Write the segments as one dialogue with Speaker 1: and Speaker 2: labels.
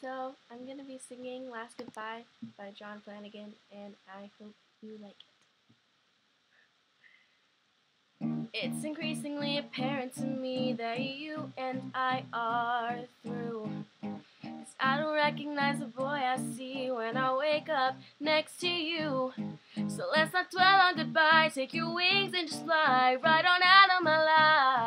Speaker 1: So I'm going to be singing Last Goodbye by John Flanagan, and I hope you like it. It's increasingly apparent to me that you and I are through. Cause I don't recognize the boy I see when I wake up next to you. So let's not dwell on goodbye, take your wings and just fly right on out of my life.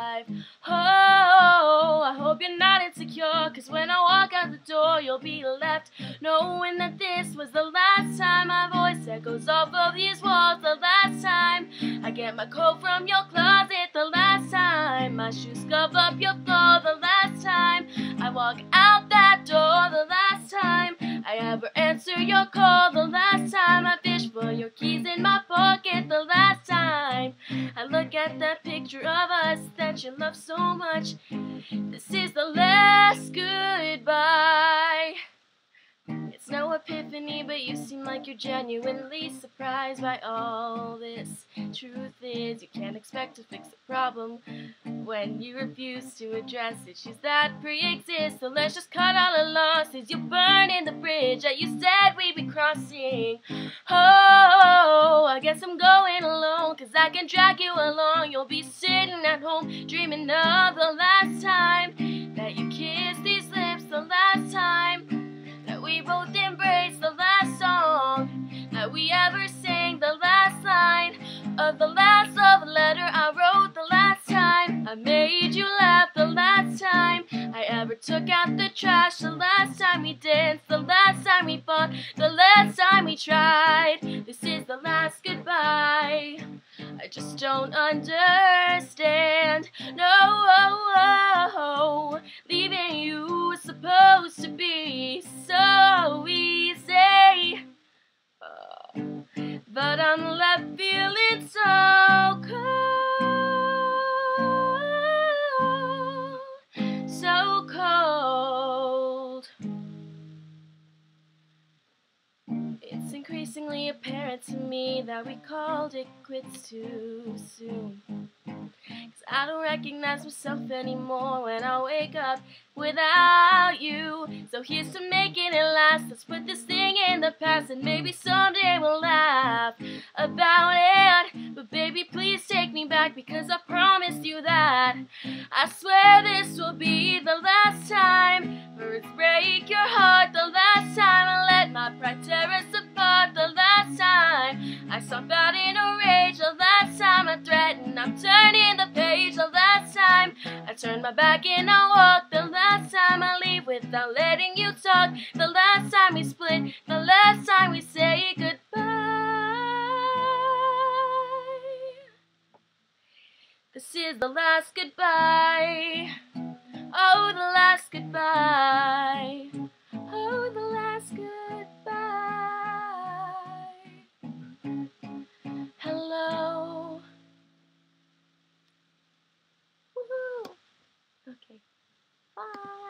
Speaker 1: Door, you'll be left knowing that this was the last time. My voice echoes off of these walls. The last time I get my coat from your closet, the last time my shoes scuff up your floor, the last time I walk out that door, the last time I ever answer your call, the last time I fish for your keys in my pocket, the last time I look at that picture of us that you love so much. This is the last no epiphany, but you seem like you're genuinely surprised by all this. Truth is, you can't expect to fix a problem when you refuse to address issues that pre-exist. So let's just cut all the losses. You burn in the bridge that you said we'd be crossing. Oh, I guess I'm going alone, cause I can drag you along. You'll be sitting at home dreaming of the last time that you kissed these lips, the last time that we both embraced took out the trash, the last time we danced, the last time we fought, the last time we tried. This is the last goodbye. I just don't understand. No, leaving you was supposed to be so easy. But I'm left feeling so increasingly apparent to me that we called it quits too soon. Cause I don't recognize myself anymore when I wake up without you. So here's to making it last. Let's put this thing in the past and maybe someday we'll laugh about it. But baby, please take me back because I promised you that. I swear this will be the last time. Words break in a rage the last time I threaten. I'm turning the page the last time. I turn my back and I walk the last time I leave without letting you talk. The last time we split, the last time we say goodbye. This is the last goodbye. Oh, the last goodbye. Okay. Bye.